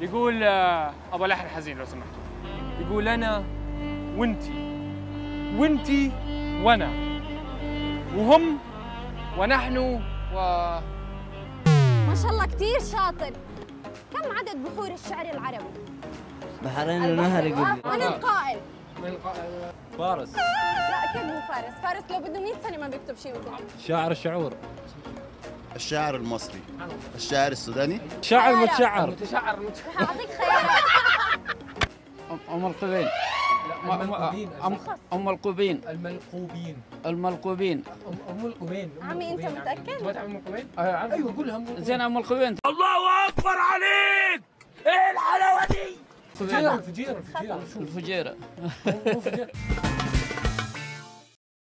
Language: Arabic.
يقول آه، أبغى لحن حزين لو سمحتوا يقول أنا وأنتي وأنتي وأنا وهم ونحن و ما شاء الله كثير شاطر. كم عدد بحور الشعر العربي؟ بحرين ونهر قبل من القائل؟ فارس. لا أكيد مو فارس، فارس لو بده 100 سنة ما بيكتب شيء شاعر الشعور. الشاعر المصري الشاعر السوداني. شاعر متشعر متشعر متشعر. اعطيك خيارات. أم القبين أم القبين الملقوبين الملقوبين. أم القبين عمي أنت متأكد؟ ما تعرف من القبيل؟ أيوه قولها زين أم القبين الفجيره الفجيرة. الفجيرة مو فجيرة.